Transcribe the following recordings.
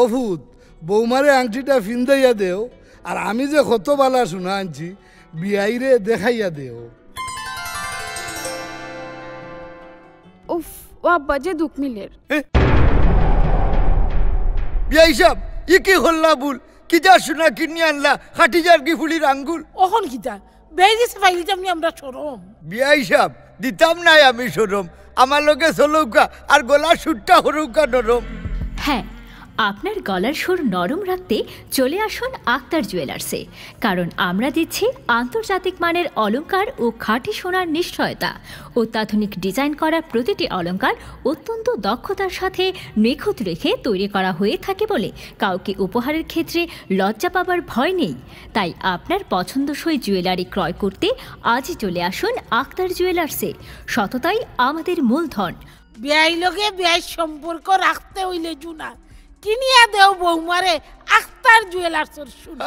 অভূত বৌমারে আংটিটা ফিন্দাইয়া দেও আর আমি যে কত বালা শোনা আনছি বিয়াইরে দেখাইয়া দেও। উফ ও আব্বা যে দুঃখ মিলের। বিয়া হিসাব ই কি হল্লা বুল? কি যা শোনা কিনি আনলা খাটি যার কি ফুলির আঙ্গুল? অহন কিতা বেরিয়ে ফাইলি যামনি আমরা সরম বিয়া হিসাব দিতাম নাই আমি সরম আমার লগে চলৌকা আর গলা সুটটা হরৌকা নরম। হ্যাঁ আপনার গলার সুর নরম রাখতে চলে আসুন আক্তার জুয়েলার্সে, কারণ আমরা দিচ্ছি আন্তর্জাতিক মানের অলঙ্কার ও খাঁটি সোনার নিশ্চয়তা অত্যাধুনিক ডিজাইন করা প্রতিটি অলঙ্কার অত্যন্ত দক্ষতার সাথে নিখুঁত রেখে তৈরি করা হয়ে থাকে বলে কাউকে উপহারের ক্ষেত্রে লজ্জা পাবার ভয় নেই। তাই আপনার পছন্দসই জুয়েলারি ক্রয় করতে আজই চলে আসুন আক্তার জুয়েলার্সে, সততাই আমাদের মূলধন। ব্যয় লগে বিয়াই সম্পর্ক রাখতে হইলে জুনা। কিনিয়া দেও বৌমারে আখতার জুয়েলার্সের শুনা?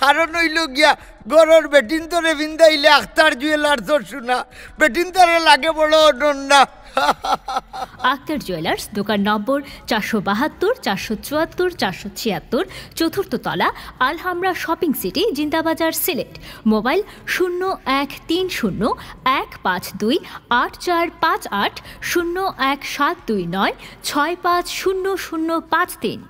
কারণ হইল গিয়া গরর বেটিন তরে ভিন্দাইলে আখতার জুয়েলার্সর শোনা। বেটিন তরে লাগে বড় অনন্যা আক্তার জুয়েলার্স দোকান নম্বর চারশো বাহাত্তর চারশো চুয়াত্তর চারশো ছিয়াত্তর চতুর্থ তলা Alhambra shopping city Zindabazar Sylhet. Mobile শূন্য এক তিন শূন্য এক পাঁচ দুই আট চার পাঁচ আট শূন্য এক সাত দুই নয় ছয় পাঁচ শূন্য শূন্য পাঁচ তিন।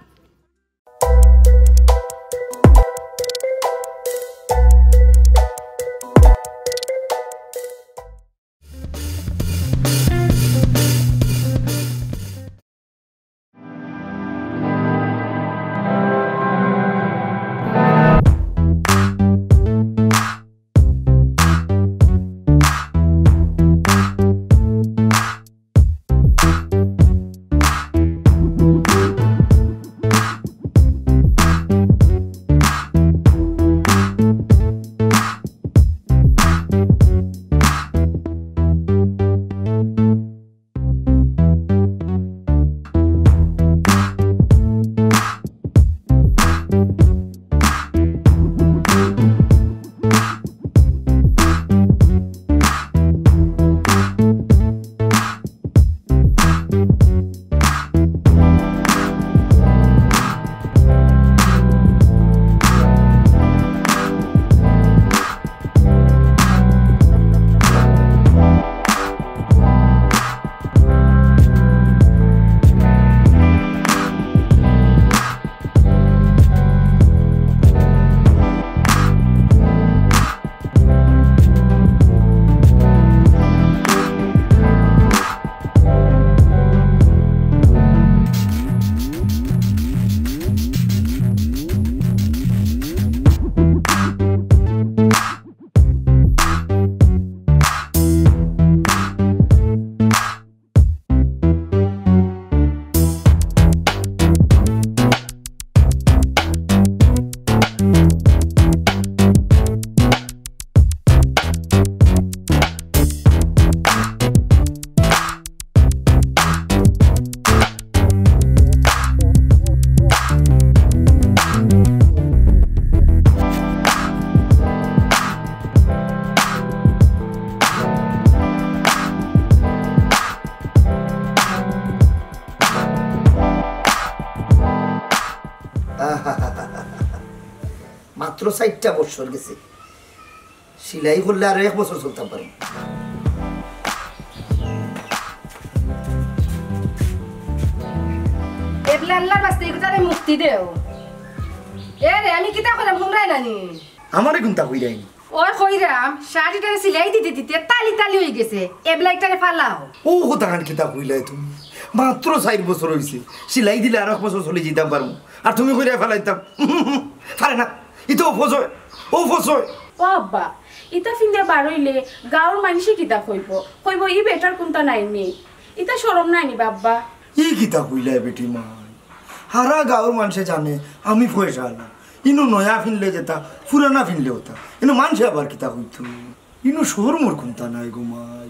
বছর গেছে। সিলাই করলে আর এক বছর পারো। মুক্তি দেও। এ রে আমি কিতা করে মুমরাই নানি আমারে গুন্তা কই যায়নি ওই কইরাম শাড়িটারে সিলাই দিতে দিতে তালি তালি গেছে। ফালাও। ও হতাকান কিতা কইলাই তুমি? মাত্র চার বছর হয়েছে সিলাই দিলে আর এক বছর চলে যেতাম পারব। আর তুমি কইরা ফেলাইতাম। পারে না ইতো ফসয় ও ফসয় ও আব্বা ইতা ফিন্দে বারইলে গাঁৱৰ মানুষে কিতা কইব? কইব ই বেটার কোনটা নাইনি ইতা সরম নাইনি বাব্বা ই কিতা কইলাই বেটি মা হারা গাঁৱৰ মানুষে জানে আমি পয়সা না। ইনো নয়া ফিনলে যেতা পুরানা ফিনলে হতা ইনো মানুষে আবার কিতা কইতো? ইনো শহর মোর কোনটা নাই গো মাই?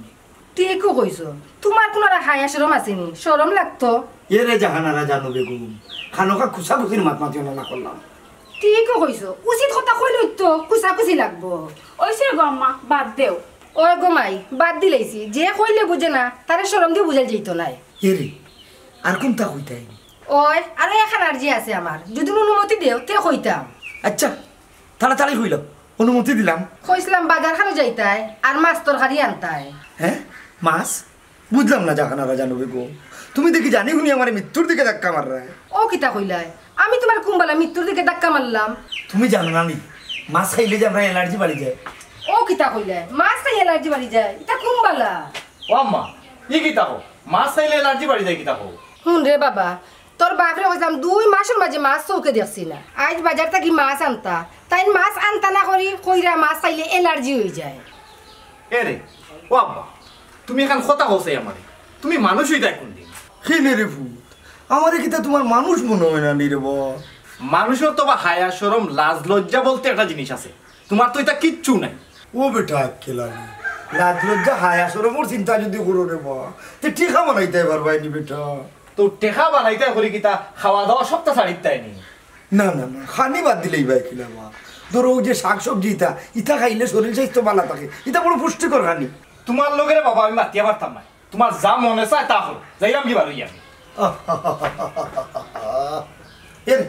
ঠিকও কইছো? তোমার কোনো হায়া সরম আসেনি সরম লাগতো? এরে জাহানারা জানো বেগুম খানকা খুসা খুশির মাত মাতি না করলাম। ঠিকও কইছো উচিত কথা কইলই তো কুচা কুচি লাগবো। ওইসে গো আম্মা বাদ দেও। ও গোমাই বাদ দিলাইছি যে কইলে বুঝে না তারে সরম দিয়ে বুঝাই যেত নাই। এরে আর কোনটা কইতাই ওই আৰু এক এলাৰ্জি আছে আমাৰ যদি অনুমতি দেও তে কইতাম আচ্ছা তাড়াতাড়ি হইল অনুমতি দিলাম। কইছিলাম বাজারখানে যাইতাই আর মাছ তরকারি আনতাই হ্যাঁ মাছ? বুঝলাম না জাহানারা জানবে গো। তুমি দেখি জানি শুনি আমার মৃত্যুর দিকে ধাক্কা মার রায় ও কিতা কইলাই? আমি তোমার কুম্বালা মৃত্যুর দিকে ধাক্কা মারলাম। তুমি জানো না নি মাছ খাইলে যে আমরা এলার্জি বাড়ি যায়। ও কিতা কইলাই? মাছ খাই এলার্জি বাড়ি যায়। এটা কুম্বালা। ও আম্মা ই কি তাকো মাছ খাইলে এলার্জি বাড়ি যায় কি তাকো হুন রে বাবা তোর বাপরে কইতাম দুই মাসের মাঝে মাছ চৌকে দেখছি না। আজ বাজার থাকি মাছ আনতা। তাই মাছ আনতা না করি কইরা মাছ খাইলে এলার্জি হয়ে যায়। এ রে ও আব্বা তুমি এখন কথা কছে আমারে। তুমি মানুষই দেখ কোন দিন খেলে রে ফুট আমার কিতা তোমার মানুষ মনে হয় না নি রে মানুষের তো বা হায়া সরম লাজ লজ্জা বলতে একটা জিনিস আছে। তোমার তো এটা কিচ্ছু নাই। ও বেটা খেলানি লাজ লজ্জা হায়া সরমর চিন্তা যদি করো রে বা তে টিকা বানাইতে পারবাই নি বেটা। তো টেকা বানাইতে করি কিতা খাওয়া দাওয়া সপ্তাহ ছাড়িতে নি? না না না খানি বাদ দিলেই ভাই কিলা বা ধরো ওই যে শাক সবজি ইতা ইতা খাইলে শরীর স্বাস্থ্য ভালো থাকে ইতা বড় পুষ্টিকর খানি। তোমার লোকের বাবা আমি মাতিয়া পারতাম না। তোমার যা মনে চায় তা হল যাইলাম কি বারো আমি এর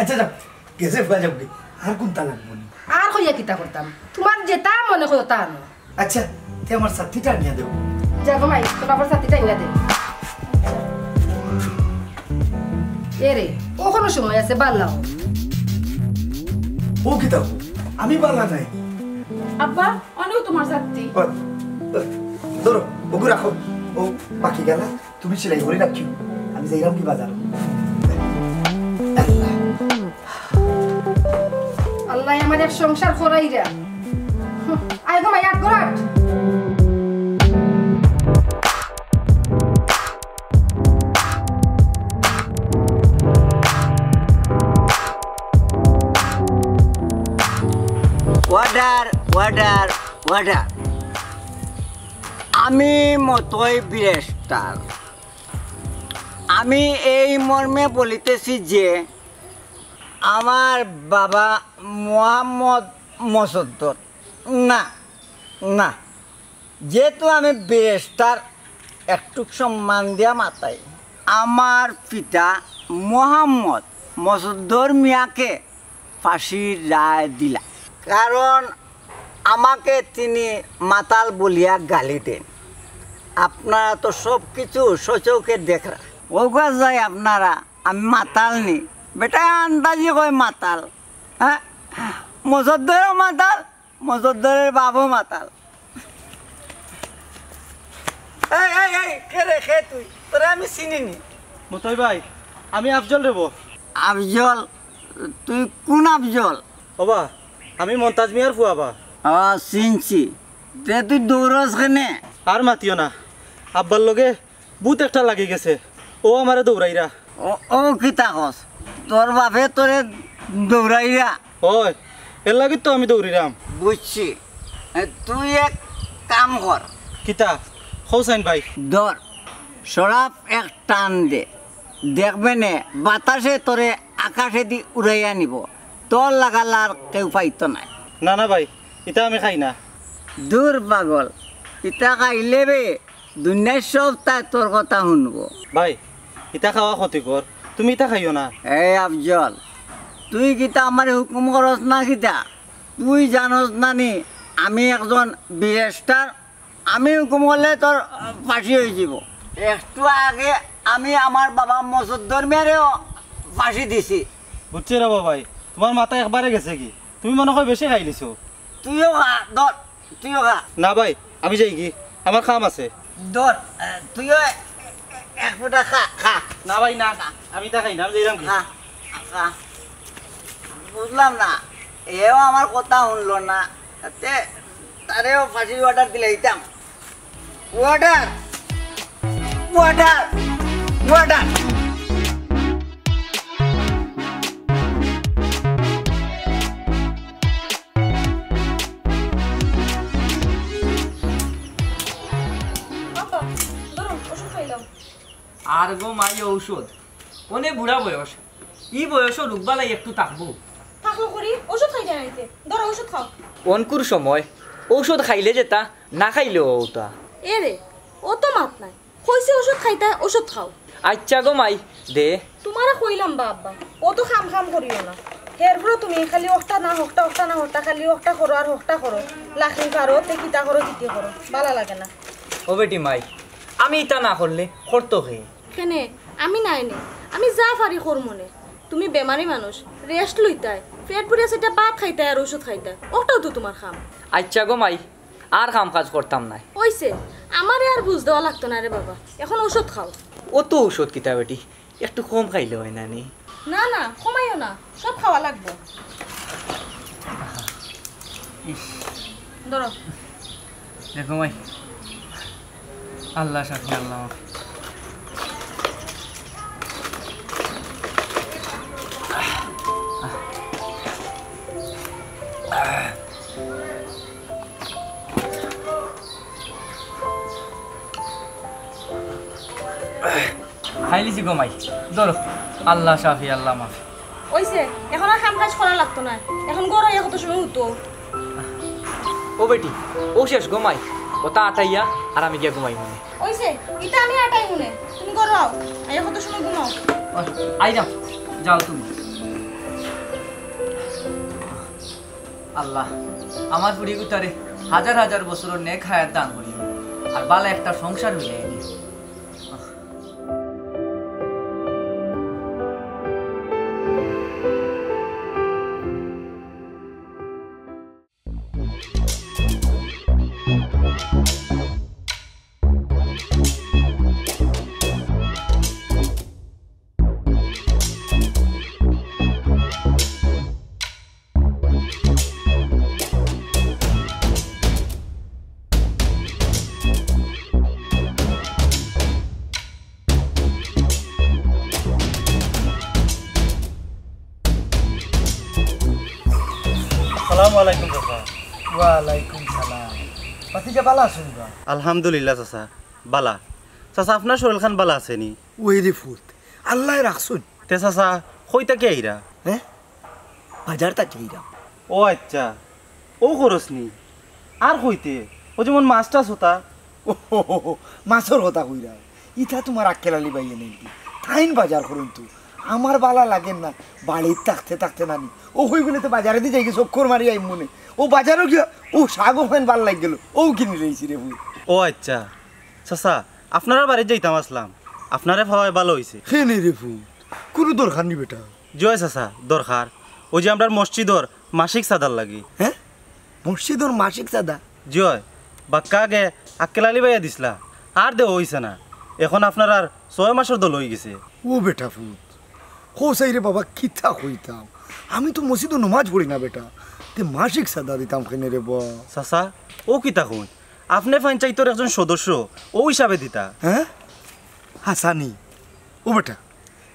আচ্ছা যাও গেছে ফুয়া যাবি আর কোনটা লাগবো? আর কইয়া কিতা করতাম? তোমার যেটা মনে হয় তা আনো। আচ্ছা তে আমার সাথীটা নিয়ে দেবো। যা ঘুমাই তোর বাবার সাথে টাইনা দে। এ রে ওখানো সময় আছে বাল্লাও। ও কি থাকব আমি পারলা নাই। আব্বা অনেক তোমার সাথে ধরো ওগু রাখো। ও বাকি গেলা তুমি সেলাই করে রাখিও আমি যাইলাম কি বাজার? আল্লাহ। এক সংসার করাইরা আয় ঘুমাই আট ঘরাট অর্ডার অর্ডার অর্ডার আমি মতই বিরেস্টার আমি এই মর্মে বলিতেছি যে, আমার বাবা মোহাম্মদ মসদ্দর। না না, যেহেতু আমি বিরেস্টার একটু সম্মান দিয়া মাতাই। আমার পিতা মোহাম্মদ মসদ্দর মিয়াকে ফাঁসির রায় দিলা। কারণ আমাকে তিনি মাতাল বলিয়া গালি দেন। আপনারা তো সব কিছু সচৌকে দেখরা ওগা যায় আপনারা আমি মাতাল নি। বেটা আন্দাজি কয় মাতাল হ্যাঁ? মজদ্দরেও মাতাল মজদ্দরের বাবু মাতাল। এই এই এই কে রে খে তুই তোরে আমি মতই ভাই আমি আফজল রেব আফজল? তুই কোন আফজল? বাবা আমি মন্তাজ মিয়ার ফুয়াবা। ও চিনছি। তে তুই দৌড়স কেনে? আর মাতিও না। আব্বার লগে বহুত একটা লাগি গেছে। ও আমারে দৌড়াইরা। ও ও কিতা কস তোর বাপে তোরে দৌড়াইয়া ওই এর লাগি তো আমি দৌড়িরাম বুঝছি। তুই এক কাম কর কিতা হৌসাইন ভাই। ধর সরাপ এক টান দে। দেখবে নে বাতাসে তোরে আকাশে দি উড়াইয়া নিব তোর লাগালার কেউ পাইতো নাই। না না ভাই এটা আমি খাই না। দূর পাগল ইটা খাইলে বে দুনিয়ার সব তাই তোর কথা শুনব। ভাই ইটা খাওয়া ক্ষতিকর। তুমি ইটা খাইও না। এই আফজল তুই কিতা আমার হুকুম করস না কিতা? তুই জানস না নি আমি একজন বিরেস্টার আমি হুকুম করলে তোর ফাঁসি হয়ে যাব। একটু আগে আমি আমার বাবা মসুদ্দর মেয়েরেও ফাঁসি দিছি। বুঝছি রে ভাই তোমার মাথা একবারে গেছে কি? তুমি মনে হয় বেশি খাই লিছো তুইও খা ধর তুইও খা না ভাই আমি যাই কি আমার কাম আছে। ধর তুইও এক ফুটা খা খা। না ভাই না আমি তা খাই না আমি যাইলাম খা খা। বুঝলাম না এও আমার কথা শুনলো না তাতে তারেও ফাঁসির অর্ডার দিলে দিতাম। অর্ডার অর্ডার অর্ডার আর গো মাই ঔষধ। অনেক বুড়া বয়স? ই বয়স রোগবালাই একটু থাকব থাকল করি ওষুধ খাইতে নাইতে ধরো ওষুধ খাও অনকুর সময় ঔষধ খাইলে যেতা না খাইলেও ওটা এ রে ও তো মাত নাই। কইছে ওষুধ খাইতে ওষুধ খাও আচ্ছা গো মাই দে। তোমারে কইলাম বা আব্বা ও তো খাম খাম করিও না। এরপরে তুমি খালি অকটা না হকটা অকটা না হকটা খালি অকটা করো আর হকটা করো লাখি পারো তে কিতা করো কিতি করো ভালো লাগে না। ও বেটি মাই আমি ইটা না করলে করতো হে কেনে? আমি নাই নে। আমি যা পারি কর মনে। তুমি বেমারি মানুষ রেস্ট লইতাই পেট ভরিয়া সেটা ভাত খাইতাই আর ওষুধ খাইতাই ওটাও তো তোমার খাম। আচ্ছা গো মাই আর কাম কাজ করতাম না ওইছে আমারে আর বুঝ দেওয়া লাগতো না রে বাবা। এখন ওষুধ খাও। ও তো ঔষধ কিতা বেটি একটু কম খাইলে হয় না নি? না না কমাইও না। সব খাওয়া লাগবে। ধরো দেখো মাই। আল্লাহ সাথে আল্লাহ খাইলিছি গো মাই ধরো। আল্লাহ সাফি আল্লাহ মাফি। ওইছে এখন আর কাম কাজ করা লাগতো না। এখন গরম কত সময় হতো ও বেটি ও শেষ ঘুমাই ও তা আটাইয়া আর আমি গিয়ে ঘুমাই মনে। ওইছে এটা আমি আটাই মনে। তুমি করো আয় কত সময় ঘুমাও? আই যাও। যাও তুমি। আল্লাহ, আমার বুড়ি গুতারে হাজার হাজার বছরের নেক হায়ার দান করিও। আর বালা একটা সংসার হয়ে দিও পাতিজা বালা আছেন আলহামদুলিল্লাহ চাচা। বালা। চাচা আপনার শরীর খান বালা আছে নি? ওই ফুট। আল্লাহ রাখছুন তে চাচা কইতা কে আইরা হ্যাঁ বাজার তা চাইরা ও আচ্ছা। ও খরচ নি আর কইতে ও যেমন মাছ টাছ হতা। হো হো হো, মাছের কথা কইরা ইটা তোমার আক্কেলালি বাইয়ে নেই তাইন বাজার করুন তো আমার বালা লাগেন না। বাড়ির থাকতে থাকতে নানি। ও হই গেলে তো বাজারে দিয়ে যাই চক্কর মারি আই মনে। ও বাজারও গিয়া ও শাগও ফাইন ভালো লাগ গেল ও কিনে রয়েছি রে বুই ও আচ্ছা। চাচা আপনারা বাড়ি যাইতাম আসলাম। আপনারে ভাবাই ভালো হয়েছে হে নেই রে ফুট কোনো দরকার নি বেটা। জয় চাচা দরকার। ওই যে আমরা মসজিদর মাসিক সাদার লাগি। হ্যাঁ? মসজিদর মাসিক চাঁদা জয়। বাক্কা আগে আক্কেলালি বাইয়া দিছিলা আর দে হইছে না। এখন আপনার আর ছয় মাসের দল হয়ে গেছে। ও বেটা ফুট হোসাই রে বাবা কিথা কইতাম? আমি তো মসজিদও নমাজ পড়ি না বেটা। তে মাসিক সাদা দিতাম কেনে রে বা চাচা ও কিতা শুন আপনি পঞ্চায়েতের একজন সদস্য ও হিসাবে দিতা। হ্যাঁ হাসানি। ও বেটা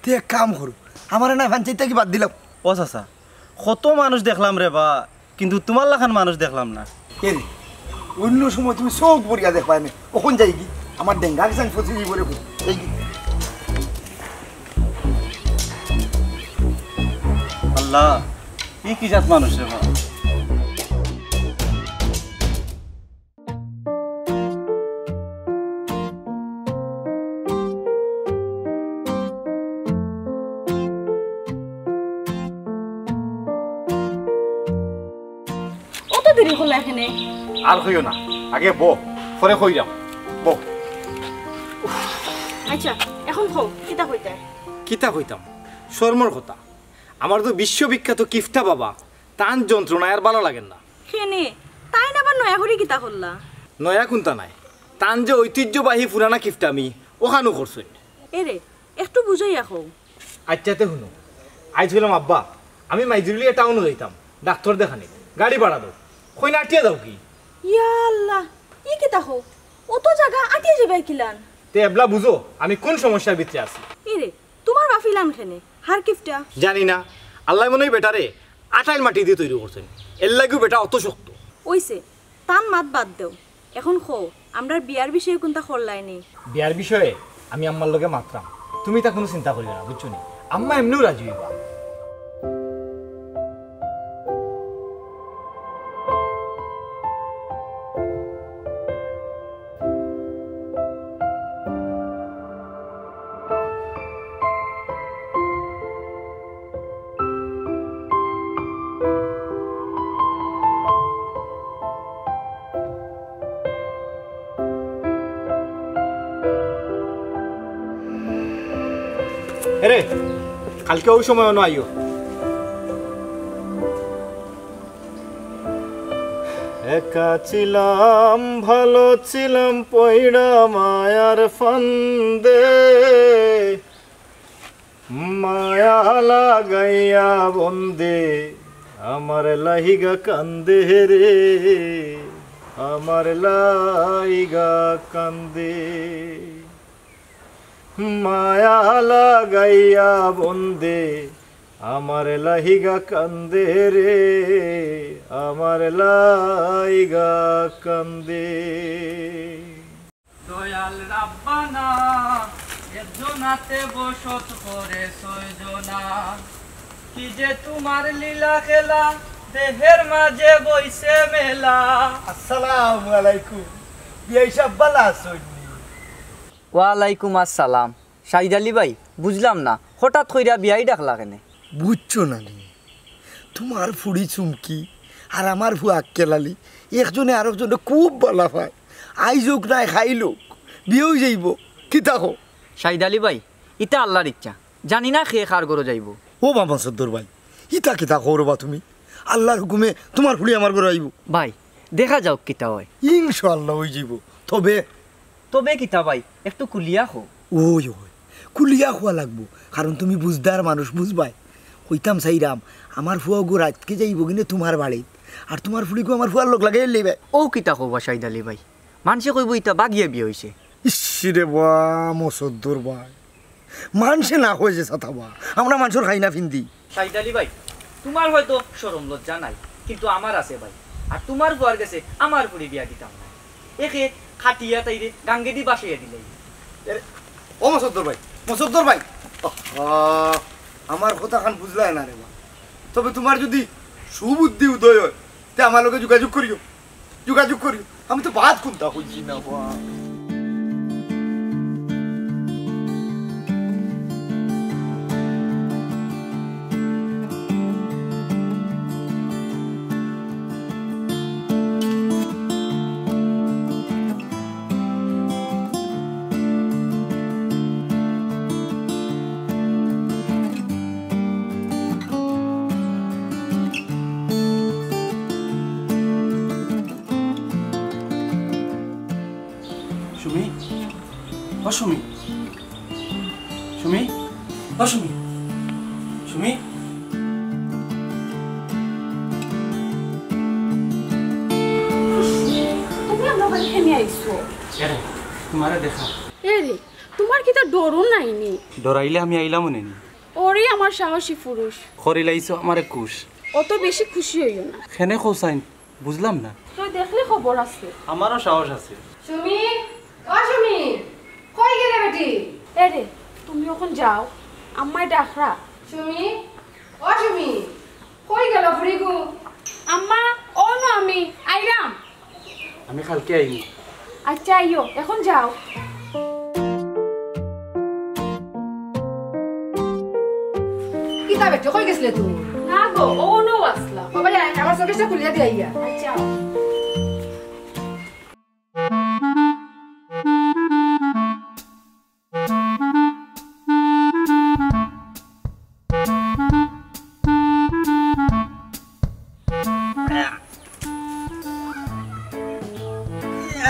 তে এক কাম করু আমার না পঞ্চায়েত কি বাদ দিলাম। ও চাচা কত মানুষ দেখলাম রে বা কিন্তু তোমার লাখান মানুষ দেখলাম না। কে অন্য সময় তুমি সব পড়িয়া দেখবা না কখন যাই কি আমার ডেঙ্গা কিসান ফসি বলে এই আল্লাহ ই কি জাত মানুষ রে বা অত দেরি হলো এখানে? আর কইও না আগে বো পরে কই যাও বো। আচ্ছা এখন খাও কিতা হইতে কিতা কইতাম শর্মর কথা। আমার তো বিশ্ববিখ্যাত কিফটা বাবা। টান যন্ত্রণায় আর ভালো লাগেন না। কেনে তাই না আবার নয়া করে কিতা করলা? নয়া কোনটা নাই। তান যে ঐতিহ্যবাহী পুরানা কিফটা আমি ওখানো করছেন এরে একটু বুঝাই রাখো আচ্ছাতে শুনো। আইজ হইলাম আব্বা আমি মাইজুরিলিয়া টাউনে যাইতাম। ডাক্তার দেখানি। গাড়ি ভাড়া দাও। কই না আটিয়া দাও কি? ইয়া আল্লাহ ই কিতা হো? অত জায়গা আটিয়ে যাবে কিলান? তে এবলা বুঝো আমি কোন সমস্যার ভিতরে আছি। এরে তোমার বাফিলান খেনে হার কিফটা জানি না। আল্লাহ মনে হয় বেটারে আটাইল মাটি দিয়ে তৈরি করছেন এর লাগেও বেটা অত শক্ত। ওইছে তান মাত বাদ দেও। এখন খো আমরার বিয়ার বিষয়ে কোনটা খরলাই নেই? বিয়ার বিষয়ে আমি আম্মার লগে মাত্রাম। তুমি তা কোনো চিন্তা করিও না বুঝছ নি? আম্মা এমনিও রাজি হইবা। কালকে ওই সময় অন আইও। একা ছিলাম, ভালো ছিলাম পয়ড়া মায়ার ফান্দে। মায়া লাগাইয়া বন্দে, আমার লাহিগা কান্দে রে। আমার লাইগা কান্দে। মায়া লাগাইয়া বন্দে আমার লাহিগা কান্দে রে আমার লাইগা কান্দে। দয়াল রাব্বানা একজনাতে বসত করে ছয়জনা কি যে তোমার লীলা খেলা দেহের মাঝে বইছে মেলা। আসসালামু আলাইকুম। সাহেব বালা আসুননি ওয়ালাইকুম আসসালাম। শাহিদ আলী ভাই বুঝলাম না হঠাৎ কইরা বিয়াই ডাকলা কেনে? বুঝছ না তোমার ফুড়ি চুমকি আর আমার ভুয়া আক্কেলালি একজনে আরেকজনে খুব বলা পায় আইজোক নাই খাই খাইলোক বিয়েও যাইব কি তাকো শাহিদ আলী ভাই ইতা আল্লাহর ইচ্ছা জানি না খেয়ে খার গরো যাইব। ও বাবা সদ্দর ভাই ইতা কিতা করবা তুমি? আল্লাহর হুকুমে তোমার ফুড়ি আমার ঘরে আইব। ভাই দেখা যাও কিতা হয়। ইনশাল্লাহ ওই যাইব তবে তবে কিতা ভাই একটু কুলিয়া হো ওই ওই কুলিয়া খোয়া লাগবো কারণ তুমি বুঝদার মানুষ বুঝবাই কইতাম সাইরাম আমার ফুয়া গো রাতকে যাইব কিন্তু তোমার বাড়িত আর তোমার ফুড়িকে আমার ফুয়ার লোক লাগাই লেবে ও কিতা কবা আলী ভাই মানুষে কইব ইতা বাগিয়ে বিয়ে হইছে ইসিরে বা মসদ্দর ভাই মানুষে না হয়েছে সাথাবা আমরা মানুষের খাই না ফিন্দি। আলী ভাই তোমার হয়তো সরম লজ্জা নাই কিন্তু আমার আছে ভাই আর তোমার বুয়ার গেছে আমার পুরি বিয়া দিতাম। না একে খাটিয়া তাইরে গাঙ্গেদি বাসাইয়া দিলে। ও মসদ্দর ভাই মসদ্দর ভাই। আমার কথা খান বুঝলাই না রে তবে তোমার যদি সুবুদ্ধি উদয় হয়, তে আমার লোকে যোগাযোগ করিও। যোগাযোগ করিও। আমি তো বাদ কোনটা হইছি না বা রে তোমার কি তা ডরও নাইনি ডরাইলে আমি আইলাম নি ওরে আমার সাহসী পুরুষ। খরিলাইছো আমারে কুশ। অত বেশি খুশি হইও না। খেনে খোসাইন বুঝলাম না। তুই দেখলে খবর আছে। আমারও সাহস আছে। সুমি ও সুমি? কই গেলে বেটি? এ রে তুমি এখন যাও। আম্মাই ডাকরা সুমি ও সুমি কই গেল ফুরিগু আম্মা ও না আমি আইরাম আমি কালকে আইনি আচ্ছা আইও এখন যাও। কিতা বেটি কই গেছলে তুমি? না গো ও নো আসলা। বাবা আমার চোখের খুলিয়া দিয়ে আইয়া। আচ্ছা।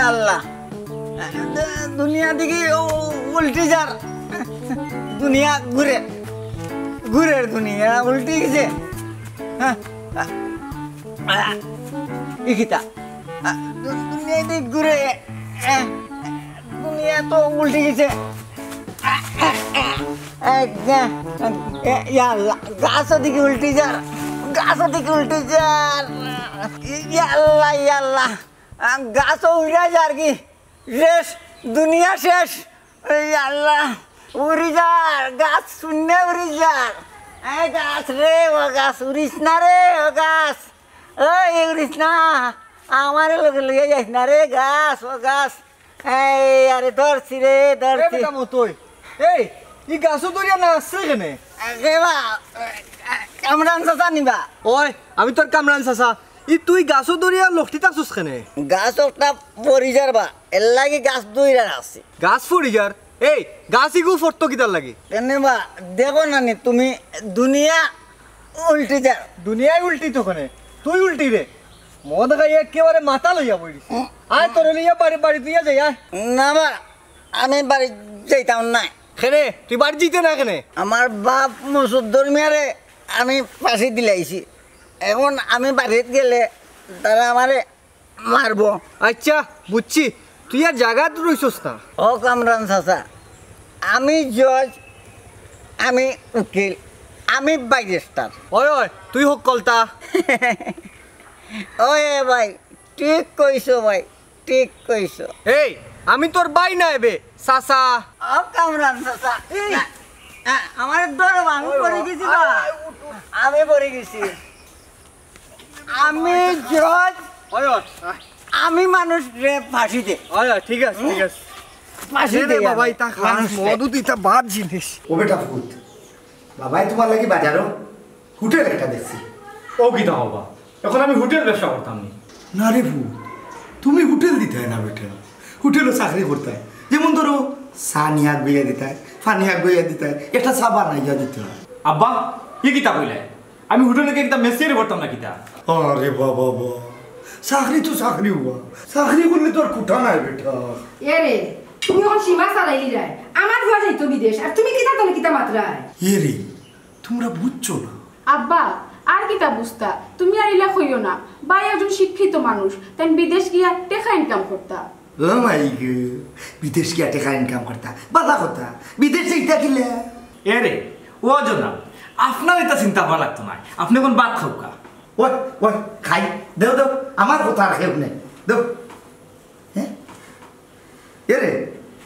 আল্লাহ। দুনিয়া দিকে উল্টি যার। দুনিয়া ঘুরে। ঘুরের দুনিয়া উল্টি গেছে। ইখিতা দুনিয়া দিক ঘুরে দুনিয়া তো উল্টি গেছে। গাছ দিকে উল্টি যার, গাছ দিকে উল্টি যার, ইয়াল্লা ইয়াল্লা গাছ উড়ে যার কি, শেষ, দুনিয়া শেষ, ইয়াল্লা। উড়ি যার গাছ শূন্য উড়ি যার এই গাছ রে ও গাছ উড়িস না রে ও গাছ। ওই উড়িস না আমার লোক লিয়ে যাইস না রে গাছ ও গাছ। এই আরে ধরছি রে ধরছি। তুই এই ই গাছও দরিয়া না আসছে কেনে কামরান চাচা নিবা। ওই আমি তোর কামরান চাচা। ই তুই গাছও দরিয়া লখটি থাকছিস কেনে? গাছ একটা পরি যার বা এর লাগে গাছ দুইটা আছে। গাছ ফুরি যার? এই গাছি গু ফটো কিতার লাগে? কেনেবা দেখো নানি তুমি দুনিয়া উল্টি যা দুনিয়ায় উল্টি তো কোনে তুই উল্টি রে? মদ খাই একেবারে মাথা লইয়া বইরি আয় তোর লইয়া বাড়ি বাড়ি তুইয়া যাই আয়। না বা আমি বাড়ি যাইতাম না। খেনে তুই বাড়ি জিতে না কেনে আমার বাপ মুসুদ্দর মিয়ারে আমি ফাঁসি দিলাইছি এখন আমি বাড়িতে গেলে তারা আমারে মারবো। আচ্ছা বুঝছি। তুই আর জায়গা রইছস না। ও কামরান চাচা আমি জজ আমি উকিল আমি বাইরেস্টার। ওই ওই তুই হোক কলতা। ওয়ে ভাই ঠিক কইছো ভাই ঠিক কইছো। এই আমি তোর বাই না এবে সাসা ও কামরান চাচা আমার ধরো আমি পড়ে গেছি বা। আমি পড়ে গেছি। আমি জজ। ওই ওই আমি মানুষ রে ফাঁসি দে। ঠিক আছে ঠিক আছে। ফাঁসি দে বাবা ইতা খাস মধু ইতা বাদ জিনিস। ও বেটা ফুট বাবাই তোমার লাগি বাজারও হোটেল একটা দেখছি। ও কিতা হবা এখন আমি হোটেল ব্যবসা করতাম নি। না রে ভূত তুমি হোটেল দিতে হয় না বেটা। হোটেলও চাকরি করতে হয়। যেমন ধরো চা নিয়াক বইয়া দিতে হয় ফানিয়াক বইয়া দিতে হয় একটা চা বানাইয়া দিতে হয়। আব্বা ই কিতা কইলে? আমি হোটেলে কিতা মেসিয়ে করতাম না কিতা আরে বাবা বা চাকরি তো চাকরি হওয়া চাকরি করলে তো আর কোঠা নাই বেটা। এ রে তুমি এখন সীমা চালাইলি রায় আমার ভুয়া যাইতো বিদেশ আর তুমি কিতা তাহলে কিতা মাত্রায়? এ রে তোমরা বুঝছ না। আব্বা আর কিতা বুঝতা? তুমি আর ইলা কইও না। বাই একজন শিক্ষিত মানুষ তাই বিদেশ গিয়া টেকা ইনকাম করতা। ও মাই গো বিদেশ গিয়া টাকা ইনকাম করতা। বাধা কথা বিদেশ যাইতা কিলে? এ রে ও জনা আপনার এটা চিন্তা করা লাগতো না। আপনি কোন বাদ খাওকা। ওই ওই খাই। দেও দেও আমার কথা রাখে শুনে দেও। হ্যাঁ এ রে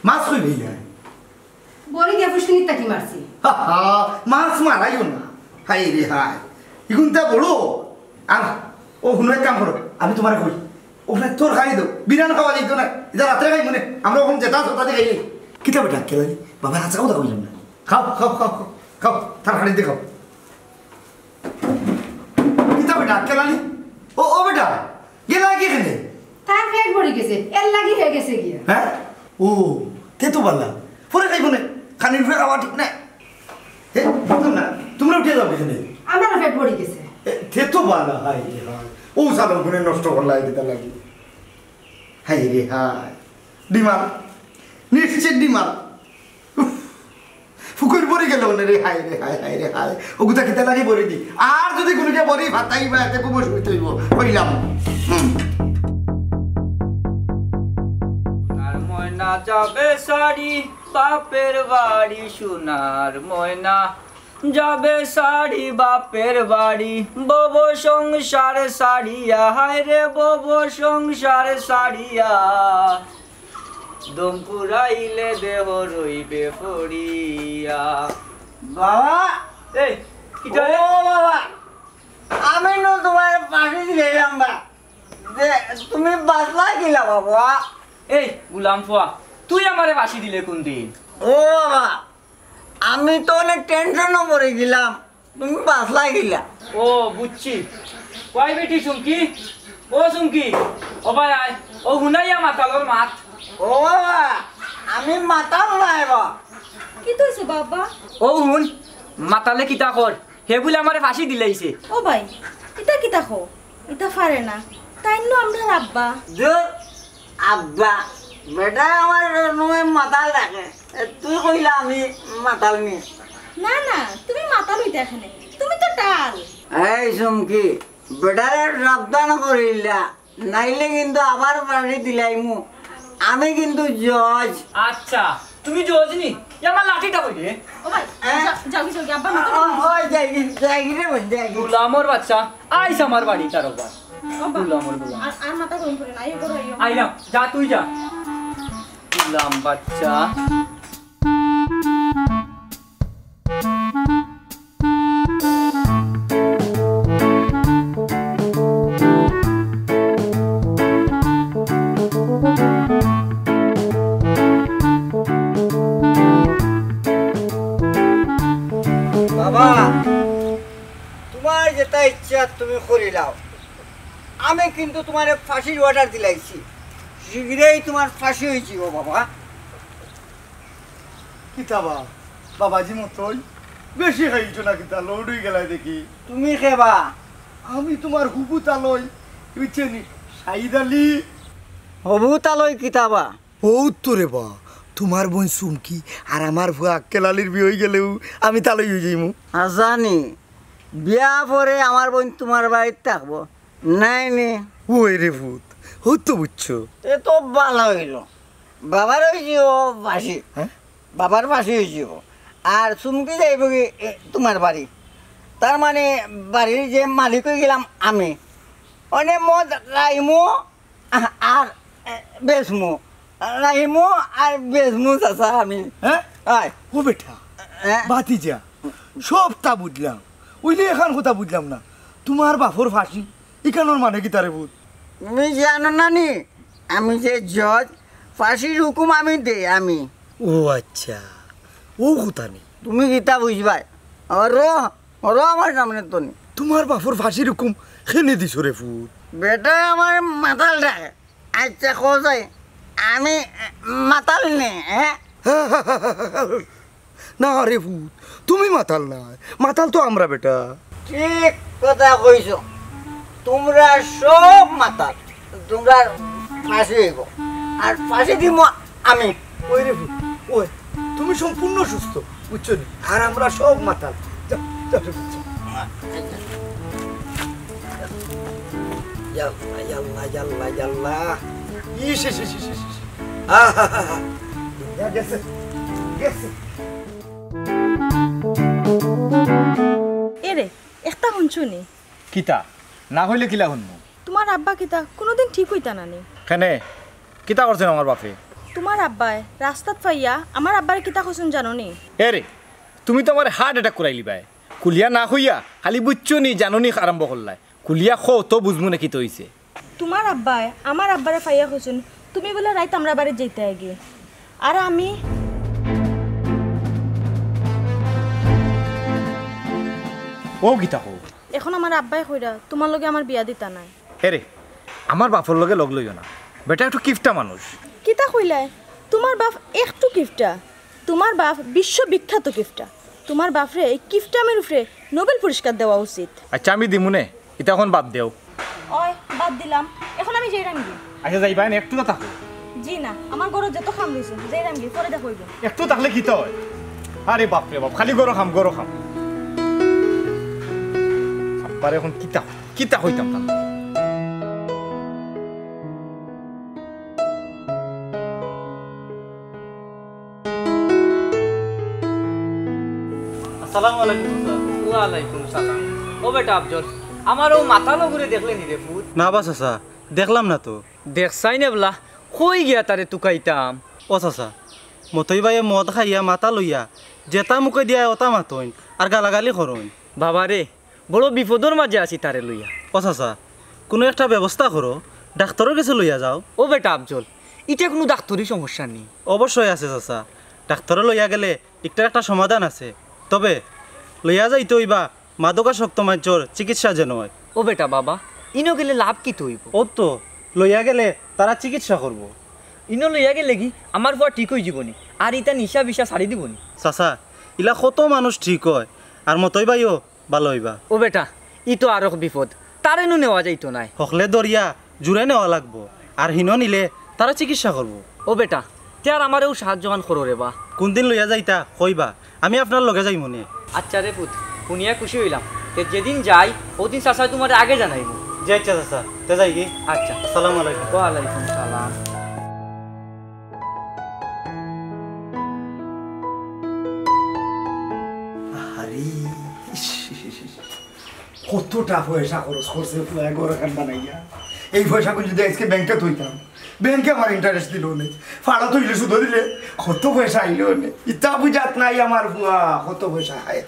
মাছ কই ভেইলা বলি দিয়া ফুসকিনির তাকি মারছি? মাছ মারাইও না। হাই রে হাই। ইগুনটা বড়। আর ও এক কাম করো আমি তোমার কই ওখানে তোর খাই দাও। বিরান খাওয়া যাইতো না। এটা রাত্রে খাই মনে আমরা ওখানে যেতা সোতা দিয়ে খাইলি কিতা বেটা কেলালি বাবা কথা কইলাম না। খাও খাও খাও খাও খাও তার খাড়ি দিয়ে খাও বেটা কেলালি ও ও বেটা গেলা কি এখানে? তার পেট ভরে গেছে এর লাগি হয়ে গেছে গিয়া। হ্যাঁ? ও তে তো পারলা। পরে খাইব না খানির ফের খাওয়া ঠিক হে বুঝলাম না তোমরা উঠে যাও এখানে। আমার পেট ভরে গেছে। তে তো পারলা হাই হাই ও সালন কোনে নষ্ট করলা এটা লাগি। হাই রে হাই ডিমাল নিশ্চিত ডিমাল। ফুকুর পরে গেল না রে হাই রে হাই হাই রে হাই ও গুতা খেতে লাগে বলে দি। আর যদি কোনোটা বলি ভাতাই বা এতে কুবো শুইতে হইব কইলাম। ময়না যাবে শাড়ি, বাপের বাড়ি, সোনার ময়না। যাবে শাড়ি, বাপের বাড়ি, বব সংসার সারিয়া। হায় রে, বব সংসার সারিয়া। দম পুরাইলে দেহ রইবে ফরিয়া বাবা! এই কিটা ও বাবা! আমি নো তোমার ফাঁসি দিলাম বা। যে তুমি বাঁচলা কিলা বাবা? এই গুলাম ফুয়া তুই আমারে বাসি দিলে কোন দিন ও বাবা! আমি তো অনেক টেনশনও পড়ে গেলাম। তুমি বাঁচলা গিলা ও বুঝছি। কয় বেটি চুমকি? ও চুমকি ও ভাই ও হুনাইয়া মাতালোর মাত। ও বাবা আমি মাতাল নাই বা কি তৈছে বাবা? ও হুন মাতালে কিতা কর? হে বলে আমারে ফাঁসি দিলাইছে ও ভাই ইটা কিতা খো ইটা পারে না। তাই নো আমরা আব্বা। দূর। আব্বা বেটা আমার নয় মাতাল রাখে তুই কইলা আমি মাতাল নি। না না তুমি মাথা লইতে এখানে। তুমি তো ডাল এই চুমকি বেটারে সাবধান করিলা। নাইলে কিন্তু আবার বাড়ি দিলাইমু। আমি কিন্তু জজ। আচ্ছা তুমি জজ নি? আমার লাঠিটা বলি ও ভাই যাও- যাও কি যাও আব্বা মাথা ওই যাই যাই রে যাই গুলামর বাচ্চা আইস আমার বাড়ি তার ওপর। গুলামর গুলাম আর আর মাথা গরম করে না এই করো এই যা তুই যা। গুলাম বাচ্চা। আমি কিন্তু তোমার ফাঁসির অর্ডার দিলাইছি। শীঘ্রই তোমার ফাঁসি হয়েছি ও বাবা। কিতাবা বাবাজি মতোই। বেশি খাইছো না কিতা? লোড গেলাই দেখি। তুমি খেবা। আমি তোমার হুবু তালই বুঝছেনি সাইদ আলী। হবু তালৈ কিতাবা ও তো রে বা। তোমার বোন সুমকি আর আমার ভুয়া আক্কেল আলীর বিয়ে হয়ে গেলেও আমি তালই হয়ে যাইমু। আজানি বিয়া পরে আমার বোন তোমার বাড়িতে থাকব। নাই নি। ওই রে ভূত তো বুঝছ। এ তো ভালো হইল। বাবার হয়েছি ও বাসি। হ্যাঁ? বাবার বাসি হয়েছি ও। আর চুমকি যাইব কি তোমার বাড়ি? তার মানে বাড়ির যে মালিক হয়ে গেলাম আমি। মানে মদ রাইমু আর এ, বেচমু রাইমু আর বেচমু চাচা আমি। হ্যাঁ? ও বেটা হ্যাঁ? বাতিজা সব তা বুঝলাম ওইলে এখন কথা বুঝলাম না। তোমার বাপর ফাঁসি। ইকানোর মানে কি তারে ভূত? তুমি জানো না নি আমি যে জজ ফাঁসির হুকুম আমি দে আমি। ও আচ্ছা ও নেই তুমি গীতা বুঝবাই আর র আমার সামনে তো নি তোমার বাপর ফাঁসির হুকুম খেনে দিছ রে ভূত? বেটা আমার মাতাল ডাকে আচ্ছা কোথায় আমি মাতাল নে হ্যাঁ না রে ভূত তুমি মাতাল না মাতাল তো আমরা বেটা। ঠিক কথা কইছ। তোমরা সব মাতাল তোমরা ফাঁসি হইব। আর ফাঁসি দিব আমি। ওই রে ওই তুমি সম্পূর্ণ সুস্থ বুঝছ নি? আর আমরা সব মাতাল এরে একটা শুনছো নি কিতা? না হইলে কিলা শুনব তোমার আব্বা কিতা কোনোদিন ঠিক হইতা না নানি কেনে? কিতা করছেন আমার বাপে তোমার আব্বাই রাস্তাত ফাইয়া আমার আব্বার কিতা কইছুন জানো নি? এ রে তুমি তো আমার হার্ট অ্যাটাক করাইলি বাই কুলিয়া না হইয়া খালি বুঝছ নি জাননি আরম্ভ করলাই। কুলিয়া খো তো বুঝব নাকি তো হইছে। তোমার আব্বাই আমার আব্বারে ফাইয়া কইছুন তুমি বলে রাইত আমরা বাড়ি যেতে আগে। আর আমি ও গীতা হো এখন আমার আব্বাই কইরা তোমার লগে আমার বিয়া দিতা নাই। এ রে আমার বাপর লগে লগ লইও না। বেটা একটু কিফটা মানুষ? কিতা কইলাই তোমার বাপ একটু কিফটা। তোমার বাপ বিশ্ববিখ্যাত কিফটা। তোমার বাপরে এই কিফটামের উপরে নোবেল পুরস্কার দেওয়া উচিত। আচ্ছা আমি দিমুনে এটা এখন বাদ দেও। অয় বাদ দিলাম। এখন আমি যেরাম গি আচ্ছা যাইবা না একটু তো থাকো জি না আমার ঘরে যত খাম রয়েছে যেরাম গি পরে দেখা হইব। একটু থাকলে কি তো হয় আরে বাপ রে বাপ খালি গরো খাম গরো খাম এখন কিতা কিতা হইতাম তাহলে আসসালামু আলাইকুম স্যার। ওয়ালাইকুম সালাম। ও বেটা আফজল আমার ও মাথা লগরে দেখলে নি রে ফুট না বা চাচা দেখলাম না তো। দেখছাই নে বলা কই গিয়া তারে তুকাইতাম? ও চাচা মতই বাইয়ে মদ খাইয়া মাতা লইয়া জেতা মুখে দিয়া ওটা মাতইন আর গালাগালি করইন বাবা রে বড় বিপদর মাঝে আছি তারে লইয়া। ও চাচা কোনো একটা ব্যবস্থা করো ডাক্তারের কাছে লইয়া যাও। ও বেটা আফজল এটা কোনো ডাক্তারি সমস্যা নেই। অবশ্যই আছে চাচা ডাক্তারে লইয়া গেলে একটার একটা সমাধান আছে। তবে লইয়া যাইতে হইবা মাদকাসক্ত মাঞ্চর চিকিৎসা যেন হয়। ও বেটা বাবা ইনো গেলে লাভ কি তৈব ও তো লইয়া গেলে তারা চিকিৎসা করব। ইনো লইয়া গেলে কি? আমার পর ঠিক হয়ে যাবনি আর ইটা নিশা বিষা ছাড়ি দিবনি চাচা ইলা কত মানুষ ঠিক হয়? আর মতই বাইও ভালো হইবা। ও বেটা ই তো আরও বিপদ। তারে নো নেওয়া যাইতো নাই। হকলে দরিয়া জুড়ে নেওয়া লাগবো। আর হিন নিলে তারা চিকিৎসা করব। ও বেটা তার আমারেও সাহায্য গান করো রে বা। কোনদিন লইয়া যাইতা কইবা আমি আপনার লগে যাই মনে আচ্ছা রে পুত শুনিয়া খুশি হইলাম। তে যেদিন যাই ওদিন চাচা তোমার আগে জানাইব যাই আচ্ছা চাচা তে যাই আচ্ছা। আসসালামু আলাইকুম। ওয়ালাইকুম সালাম। কতটা পয়সা খরচ করছে পুরো খান বানাইয়া। এই পয়সা করে যদি আজকে ব্যাংকে থইতাম ব্যাংকে আমার ইন্টারেস্ট দিল নে ফাড়া থইলে শুধু দিলে কত পয়সা আইলো নে। ইতা বুঝাত নাই আমার বুয়া কত পয়সা আয়।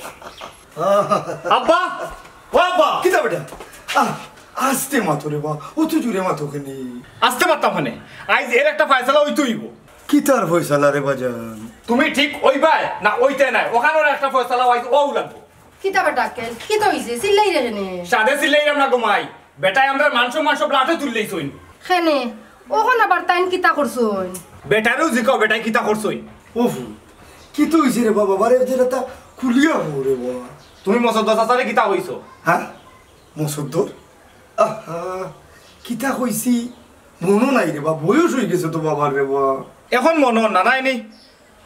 আব্বা ও আব্বা কিতা বেটা? আহ, আস্তে মাথো রে বা অত জুড়ে মাথো কেনে? আসতে পারতাম মানে আইজ এর একটা ফয়সালা ওই তুইব। কিতার ফয়সালা রে বাজান? তুমি ঠিক ওই ওইবাই না ওইতে নাই ওখানের একটা ফয়সালা আইজ ও লাগবো। কিতা বেটা কেন কি তো হইছে? চিল্লাই রে হেনে। সাদে সিলাই আমরা ঘুমাই বেটাই আমরা মাংস মাংস ব্লাটে তুললেই সইন হেনে ওখন আবার তাইন কিতা করছুন বেটারেও জিকাও বেটাই কিতা করছই ওফ কি তো হয়েছে রে বাবা? বারে যেটা খুলিয়া হো রে বাবা। তুমি মসদ্দ চাচারে কিতা হইছো হ্যাঁ? মসদ্দর আহা কিতা কইছি? মনো নাই রে বা বয়স হয়ে গেছে তো বাবার রে বা এখন মন নানাই নেই।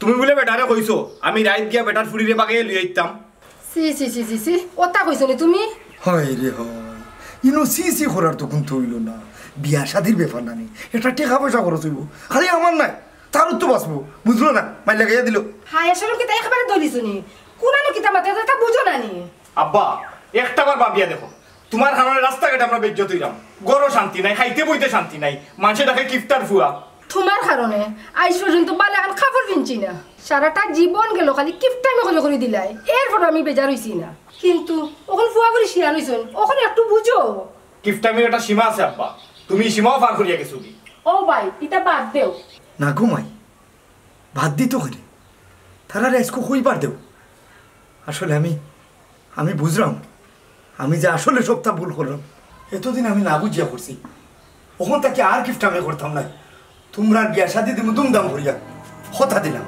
তুমি বোলে বেটারে কইছো আমি রাইত গিয়া বেটার ফুড়িরে বাগে লিয়ে আইতাম। সি সি সি সি সি ওটা কইছো নি তুমি? হয় রে হয়। ইনো সি সি করার তো কিন্তু হইল না। বিয়া শাদির ব্যাপার না নি এটা টাকা পয়সা খরচ হইব। খালি আমার নাই। তারও তো বাঁচবো। বুঝলো না? মাইল লাগাইয়া দিল। হাই আসলে কিতা একেবারে ধরিছো নি কোনানো কিতা মাতে তা বুঝো না নি আব্বা একটা বার ভাবিয়া দেখো। তোমার কারণে রাস্তাঘাটে আমরা বেজ্জত হইলাম। গরো শান্তি নাই খাইতে বইতে শান্তি নাই। মানুষে ডাকে কিফটার ফুয়া। তোমার কারণে আজ পর্যন্ত বালা এখন খাবার কিনছি না। সারাটা জীবন গেল খালি কিপটামি করে করে দিলাই। এরপর আমি বেজার হইছি না। কিন্তু ওখানে ফুয়া করে শিয়ান হইছেন ওখানে একটু বুঝো। কিফটামির একটা সীমা আছে আব্বা। তুমি সীমাও পার করিয়া গেছো কি? ও ভাই ইটা বাদ দেও। না ঘুমাই ভাত দিত করে তারা রেসকো কইবার দেও? আসলে আমি আমি বুঝলাম আমি যে আসলে সবটা ভুল করলাম এতদিন আমি না বুঝিয়া করছি। ওখান থেকে আর আমি করতাম না। তোমরা বিয়া শাদি দিব দুমদাম করিয়া। হতা দিলাম।